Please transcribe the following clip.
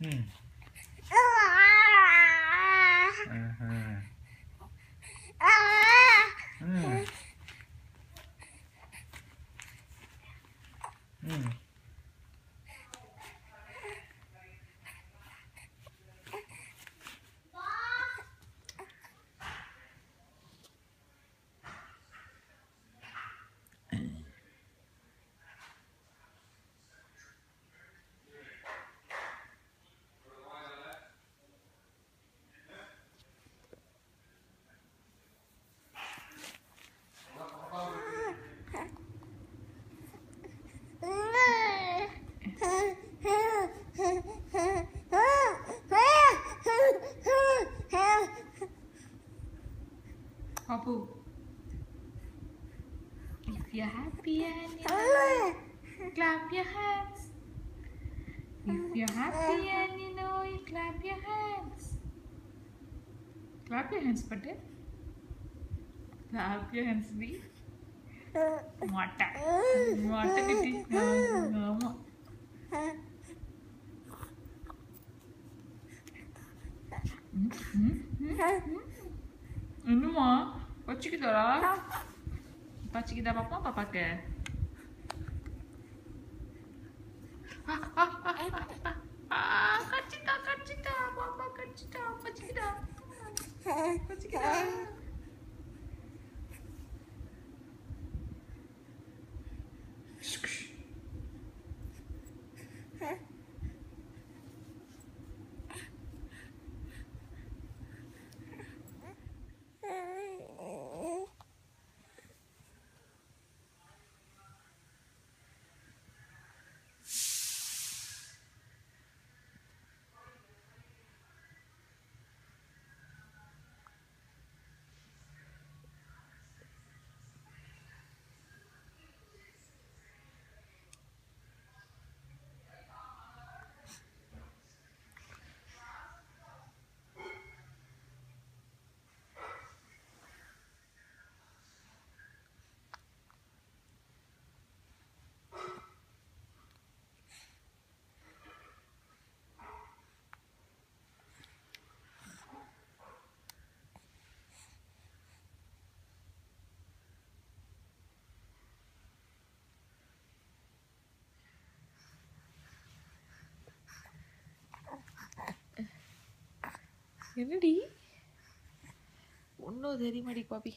嗯。Apu. If you're happy and you know, clap your hands. If you're happy uh-huh. and you know it, clap your hands. Clap your hands, Patel. Clap your hands, Pacik kita lah. Pacik kita apa apa pakai? Ah, ah, ah, ah, ah, kacita, kacita, apa apa kacita, pati kita. pacik kita. என்னடி? ஒன்றும் தெரிய மாட்டேங்க பாப்பி